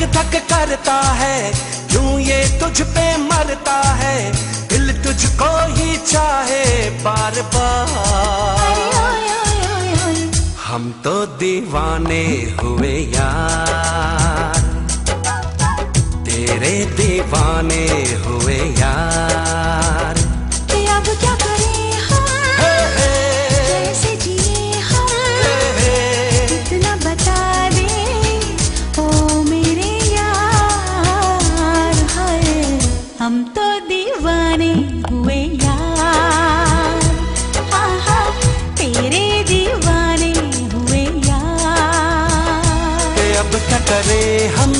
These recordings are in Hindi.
धक धक करता है। क्यों ये तुझ पे मरता है। दिल तुझको ही चाहे बार बार। हम तो दीवाने हुए यार। तेरे दीवाने हुए करे हम?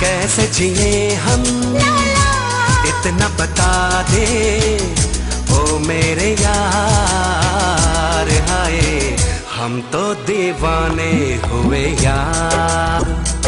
कैसे जिए हम? इतना बता दे। ओ मेरे यार हाय। हम तो दीवाने हुए यार।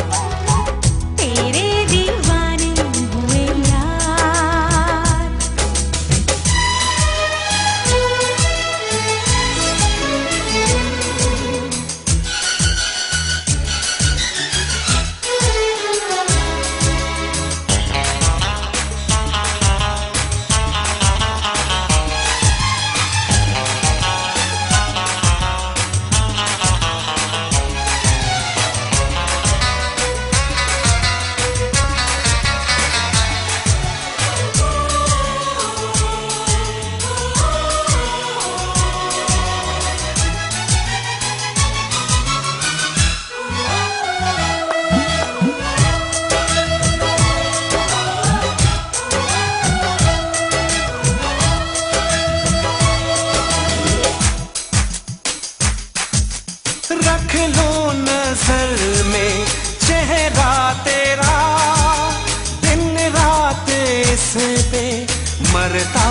मरता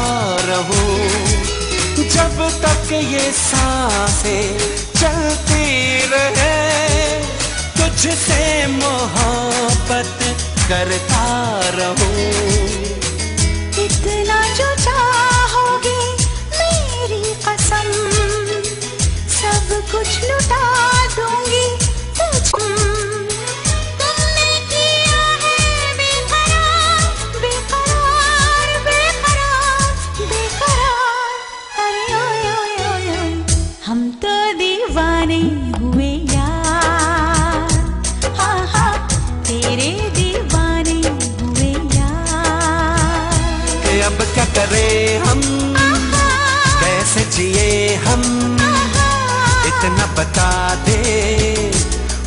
रहूँ। जब तक ये साँसें चलती रहे तुझसे मोहब्बत करता रहूँ। बता दे।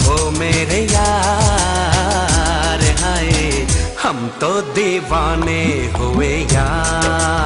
ओ मेरे यार हाय। हम तो दीवाने हुए यार।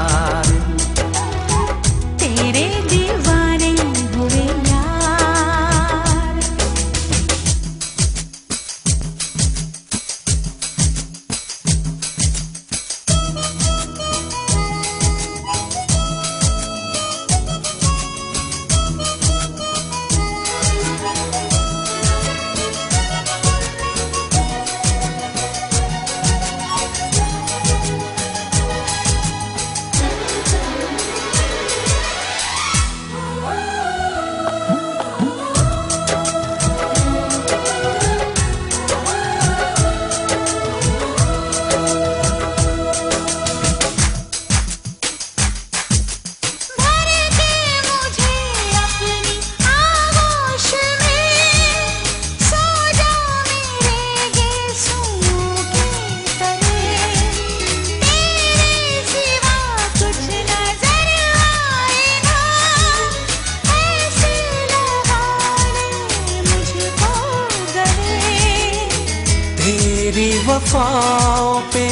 तेरी वफाओं पे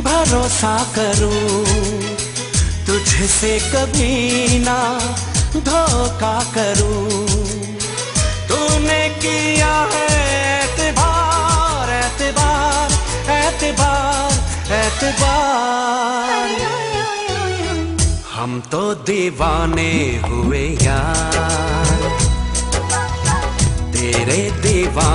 भरोसा करूँ। तुझसे कभी ना धोखा करूँ। तूने किया है एतबार एतबार एतबार एतबार। हम तो दीवाने हुए यार। तेरे दीवान